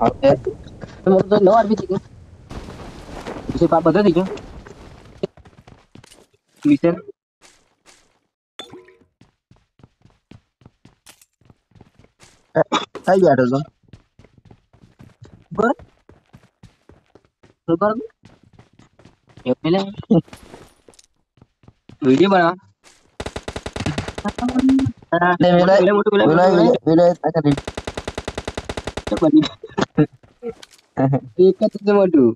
હવે તો તો નવ આરબી થઈ ગયો પછી પા બધો થઈ ગયો મિશન કઈ બેઠો છો બર તો બર એ પેલે વિડિયો બના ને વેલા પેલે મોટું પેલે વેલા મોટું વેલા તાકા રી તો બની એક જ તું મોટું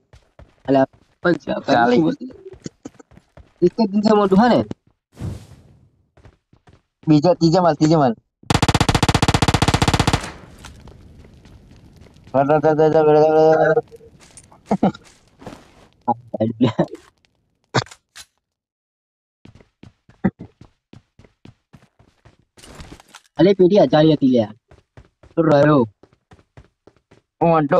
એટલે પંચાલી એક જ તું મોટું હા ને બીજા ત્રીજા માલ ત્રીજા માલ અલે પેટી અચાળી હતી લ્યા રહ્યો હું અંટો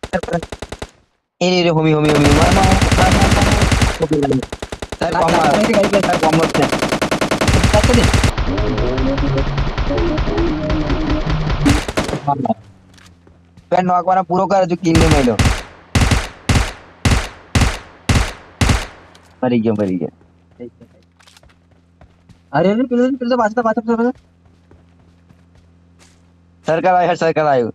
આવ. ને પેલું માર માર માર એક ઓમ તીન તીન તીન એ રે રે હોમી હોમી હોમી માર માર માર માર માર તાર કોમ માર તાર કોમ છે પેન નોકવાના પૂરો કર હજુ કિલ નહીં મળ્યો મરી ગયો મરી ગયો અરે અરે પેલું પેલું તો પાછળ પાછળ પાછળ સરકાર આવ્યો સરકાર આવ્યું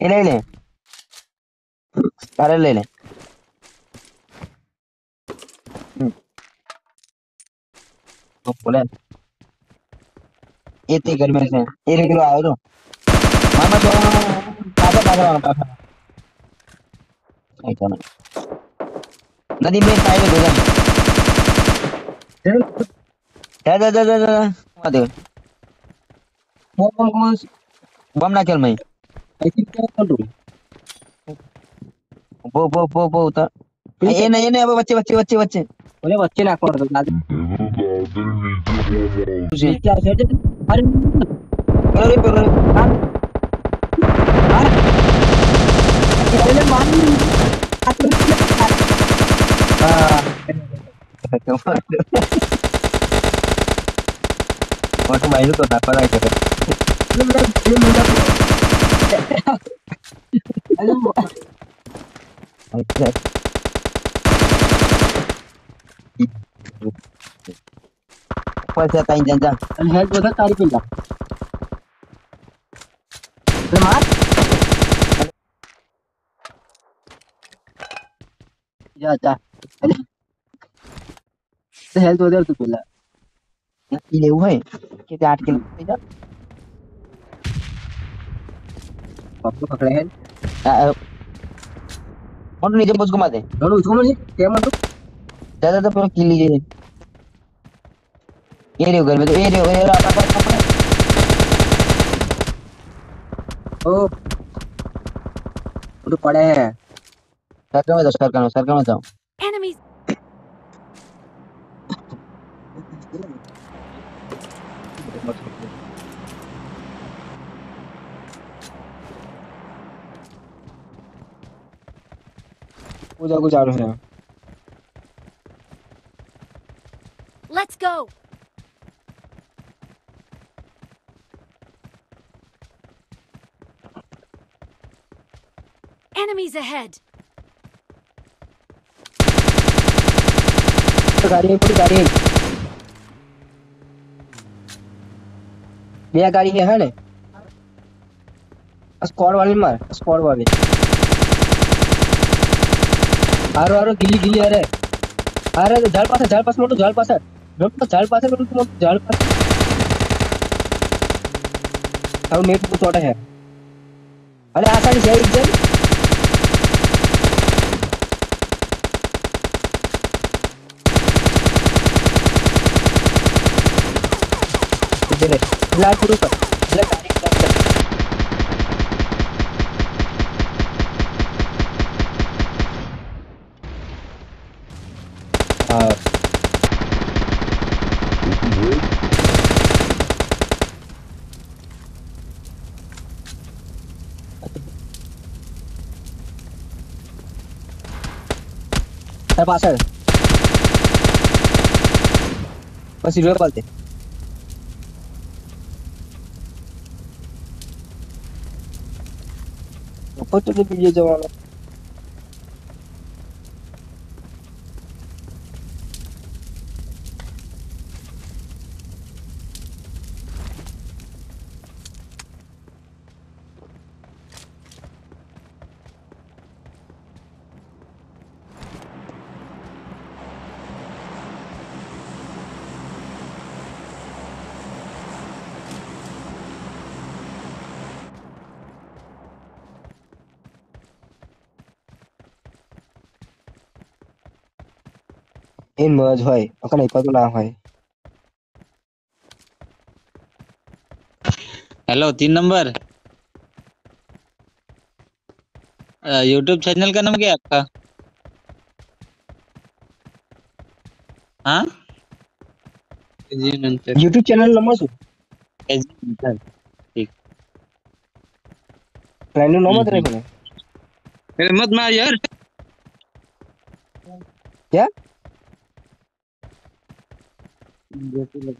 એ લઈ લે તારે લઈ લે બોલે એ તે में છે એ રે પેલો આવ્યો તો મામા તો પાછા પાછા પાછા બોમ બોમ મઈ वो वो वो वो उतर ये नहीं ये नहीं अब बच्चे बच्चे बच्चे बच्चे बोले बच्चे लाख मार दो दादी क्या से अरे अरे अरे अरे मान Waktu main itu tak apa lagi. મારી હા મોટું ભાઈ તો ના પડાય કરે એટલે બધા બે મિનિટ અરે પછી તાઈ જા જા અને હેલ્થ બધા તારી પેલા એટલે માર જા જા એટલે હેલ્થ વધારે તું પેલા નક્કી લેવું હોય કે તે આઠ કિલો पप्पू पकड़े हैं मोटू नीचे पहुँच घुमा दे मोटू उसको मार क्या मोटू ज़्यादा तो पूरा किल लीजिए ये रे घर में तो ये रे ये रहा पापा पापा ओ मोटू पड़े हैं। सर का मैं जाओ सर का मैं सर का मैं जाऊँ पूजा को जा रहे हैं Let's go. Enemies ahead. तो गाड़ी है गाड़ी है गाड़ी है ना स्क्वाड वाले मार स्क्वाड वाले વાળી હારો હારો ગીલી ગીલી અરે અરે ઝાડ પાસે ઝાડ પાસે મોટું ઝાડ પાસે રમતો ઝાડ પાસે મોટું મોટું ઝાડ પાસે હવે નેટ પર ચોટે છે અરે આ સાઈડ છે એક જણ ઉભી રહે. લાલ પૂરું કર એટલે તાર પાછળ પછી રોડ પાલતે ઉપર તો બીજે જવાનો એ મજ હોય અકન ઇપાતું ના હોય हेलो तीन नंबर यूट्यूब चैनल का नाम क्या है आपका हाँ जी नंतर યુટ્યુબ ચેનલ નંબર શું ફ્રેન્ડ નું નામ જ હમ. રાખો ને अरे मत मार यार क्या? जेटी लग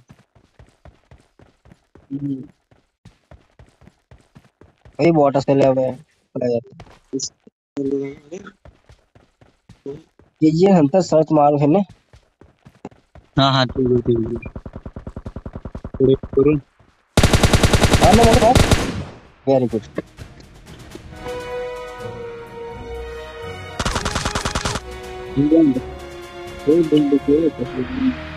भाई वाटर से लेवे ये ये हम तो सर्च मारो है ना? हाँ हाँ ठीक है ठीक है। थोड़े करो हाँ ना मेरे पास वेरी गुड इंडियन कोई बिल्ड है।